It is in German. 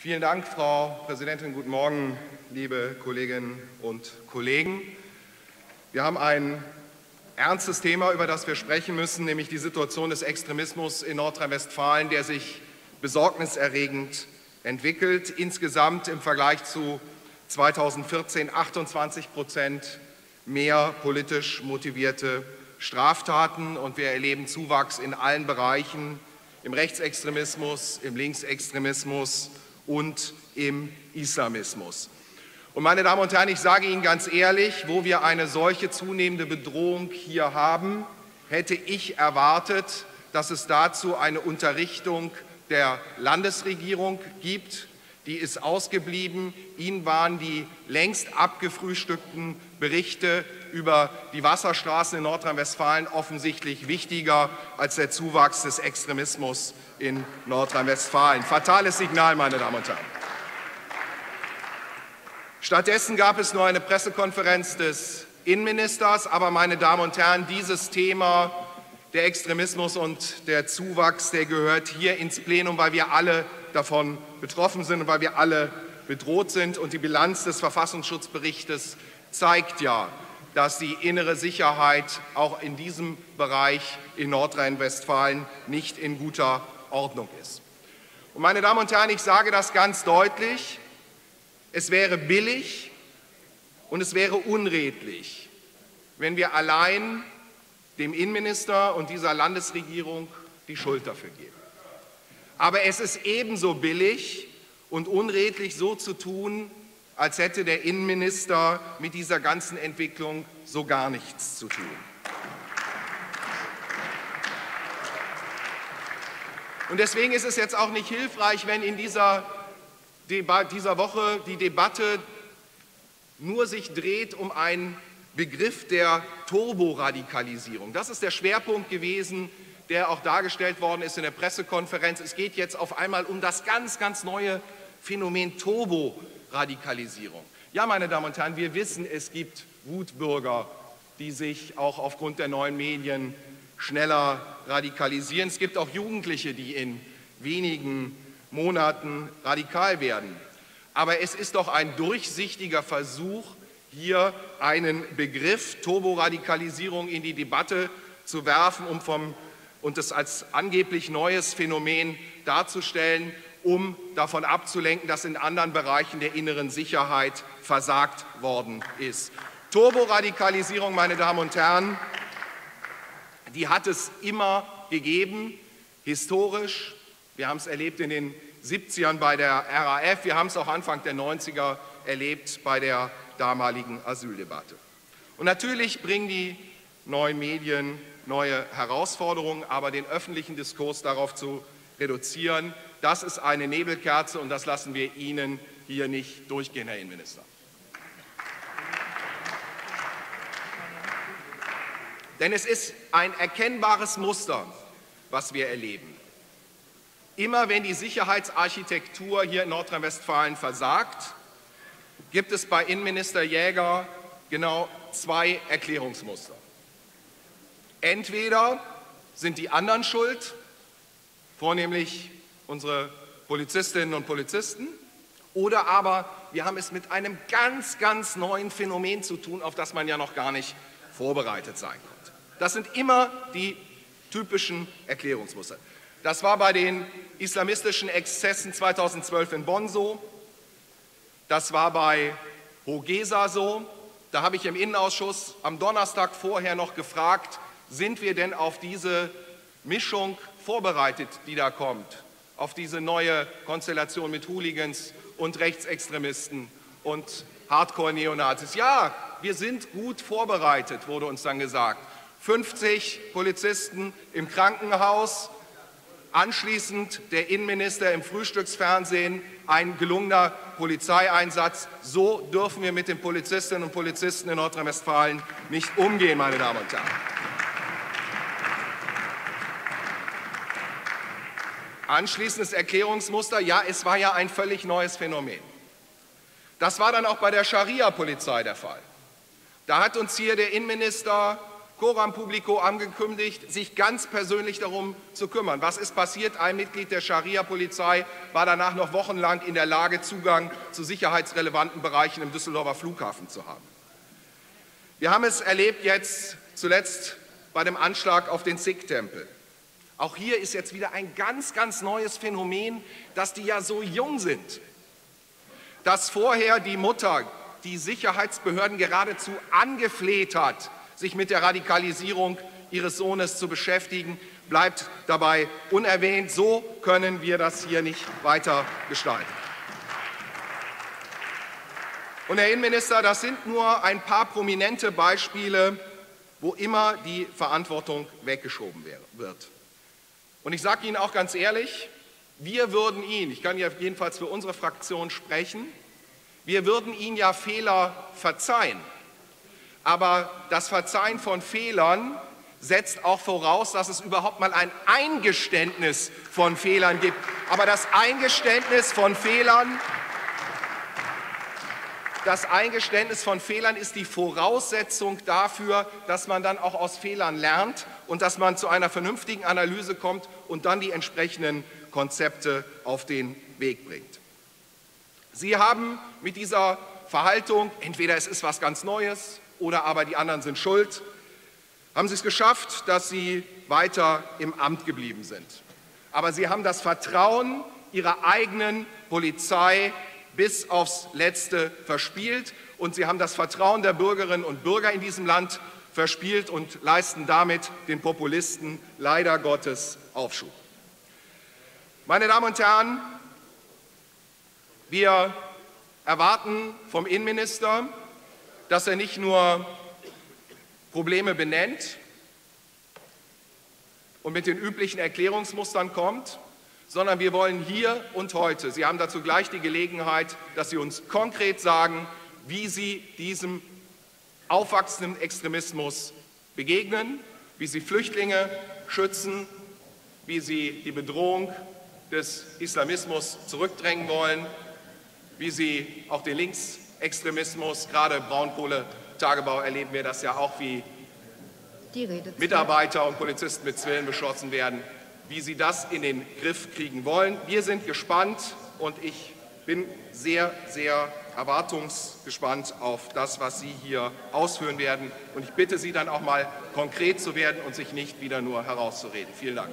Vielen Dank, Frau Präsidentin. Guten Morgen, liebe Kolleginnen und Kollegen. Wir haben ein ernstes Thema, über das wir sprechen müssen, nämlich die Situation des Extremismus in Nordrhein-Westfalen, der sich besorgniserregend entwickelt. Insgesamt im Vergleich zu 2014 28 Prozent mehr politisch motivierte Straftaten und wir erleben Zuwachs in allen Bereichen, im Rechtsextremismus, im Linksextremismus und im Islamismus. Und meine Damen und Herren, ich sage Ihnen ganz ehrlich, wo wir eine solche zunehmende Bedrohung hier haben, hätte ich erwartet, dass es dazu eine Unterrichtung der Landesregierung gibt. Die ist ausgeblieben. Ihnen waren die längst abgefrühstückten Berichte über die Wasserstraßen in Nordrhein-Westfalen offensichtlich wichtiger als der Zuwachs des Extremismus in Nordrhein-Westfalen. Fatales Signal, meine Damen und Herren. Stattdessen gab es nur eine Pressekonferenz des Innenministers. Aber, meine Damen und Herren, dieses Thema, der Extremismus und der Zuwachs, der gehört hier ins Plenum, weil wir alle davon betroffen sind und weil wir alle bedroht sind. Und die Bilanz des Verfassungsschutzberichtes zeigt ja, dass die innere Sicherheit auch in diesem Bereich in Nordrhein-Westfalen nicht in guter Ordnung ist. Und meine Damen und Herren, ich sage das ganz deutlich. Es wäre billig und es wäre unredlich, wenn wir allein dem Innenminister und dieser Landesregierung die Schuld dafür geben. Aber es ist ebenso billig und unredlich, so zu tun, als hätte der Innenminister mit dieser ganzen Entwicklung so gar nichts zu tun. Und deswegen ist es jetzt auch nicht hilfreich, wenn in dieser dieser Woche die Debatte nur sich dreht um einen Begriff der Turboradikalisierung. Das ist der Schwerpunkt gewesen, der auch dargestellt worden ist in der Pressekonferenz. Es geht jetzt auf einmal um das ganz, ganz neue Phänomen Turboradikalisierung. Ja, meine Damen und Herren, wir wissen, es gibt Wutbürger, die sich auch aufgrund der neuen Medien schneller radikalisieren. Es gibt auch Jugendliche, die in wenigen Monaten radikal werden. Aber es ist doch ein durchsichtiger Versuch, hier einen Begriff Turboradikalisierung in die Debatte zu werfen, um vom, und es als angeblich neues Phänomen darzustellen, um davon abzulenken, dass in anderen Bereichen der inneren Sicherheit versagt worden ist. Turboradikalisierung, meine Damen und Herren, die hat es immer gegeben, historisch, wir haben es erlebt in den 70ern bei der RAF, wir haben es auch Anfang der 90er erlebt bei der damaligen Asyldebatte. Und natürlich bringen die neuen Medien neue Herausforderungen, aber den öffentlichen Diskurs darauf zu reduzieren, das ist eine Nebelkerze und das lassen wir Ihnen hier nicht durchgehen, Herr Innenminister. Denn es ist ein erkennbares Muster, was wir erleben. Immer wenn die Sicherheitsarchitektur hier in Nordrhein-Westfalen versagt, gibt es bei Innenminister Jäger genau zwei Erklärungsmuster. Entweder sind die anderen schuld, vornehmlich unsere Polizistinnen und Polizisten, oder aber wir haben es mit einem ganz, ganz neuen Phänomen zu tun, auf das man ja noch gar nicht vorbereitet sein konnte. Das sind immer die typischen Erklärungsmuster. Das war bei den islamistischen Exzessen 2012 in Bonn so. Das war bei Hogesa so. Da habe ich im Innenausschuss am Donnerstag vorher noch gefragt, sind wir denn auf diese Mischung vorbereitet, die da kommt, auf diese neue Konstellation mit Hooligans und Rechtsextremisten und Hardcore-Neonazis. Ja, wir sind gut vorbereitet, wurde uns dann gesagt. 50 Polizisten im Krankenhaus, Anschließend der Innenminister im Frühstücksfernsehen ein gelungener Polizeieinsatz. So dürfen wir mit den Polizistinnen und Polizisten in Nordrhein-Westfalen nicht umgehen, meine Damen und Herren. Anschließendes Erklärungsmuster, ja, es war ja ein völlig neues Phänomen. Das war dann auch bei der Scharia-Polizei der Fall. Da hat uns hier der Innenminister Coram Publico angekündigt, sich ganz persönlich darum zu kümmern. Was ist passiert? Ein Mitglied der Scharia-Polizei war danach noch wochenlang in der Lage, Zugang zu sicherheitsrelevanten Bereichen im Düsseldorfer Flughafen zu haben. Wir haben es erlebt jetzt zuletzt bei dem Anschlag auf den Sikh-Tempel. Auch hier ist jetzt wieder ein ganz, ganz neues Phänomen, dass die ja so jung sind, dass vorher die Mutter die Sicherheitsbehörden geradezu angefleht hat, sich mit der Radikalisierung ihres Sohnes zu beschäftigen, bleibt dabei unerwähnt. So können wir das hier nicht weiter gestalten. Und Herr Innenminister, das sind nur ein paar prominente Beispiele, wo immer die Verantwortung weggeschoben wird. Und ich sage Ihnen auch ganz ehrlich, wir würden Ihnen, ich kann ja jedenfalls für unsere Fraktion sprechen, wir würden Ihnen ja Fehler verzeihen. Aber das Verzeihen von Fehlern setzt auch voraus, dass es überhaupt mal ein Eingeständnis von Fehlern gibt. Aber das Eingeständnis von Fehlern, das Eingeständnis von Fehlern ist die Voraussetzung dafür, dass man dann auch aus Fehlern lernt und dass man zu einer vernünftigen Analyse kommt und dann die entsprechenden Konzepte auf den Weg bringt. Sie haben mit dieser Verhaltung, entweder es ist was ganz Neues oder aber die anderen sind schuld, haben Sie es geschafft, dass Sie weiter im Amt geblieben sind. Aber Sie haben das Vertrauen Ihrer eigenen Polizei bis aufs Letzte verspielt und Sie haben das Vertrauen der Bürgerinnen und Bürger in diesem Land verspielt und leisten damit den Populisten leider Gottes Aufschub. Meine Damen und Herren, wir erwarten vom Innenminister, dass er nicht nur Probleme benennt und mit den üblichen Erklärungsmustern kommt, sondern wir wollen hier und heute, Sie haben dazu gleich die Gelegenheit, dass Sie uns konkret sagen, wie Sie diesem aufwachsenden Extremismus begegnen, wie Sie Flüchtlinge schützen, wie Sie die Bedrohung des Islamismus zurückdrängen wollen, wie Sie auch den Links Extremismus, gerade Braunkohletagebau erleben wir das ja auch, wie Mitarbeiter und Polizisten mit Zwillen beschossen werden, wie sie das in den Griff kriegen wollen. Wir sind gespannt und ich bin sehr, sehr erwartungsgespannt auf das, was Sie hier ausführen werden. Und ich bitte Sie dann auch mal konkret zu werden und sich nicht wieder nur herauszureden. Vielen Dank.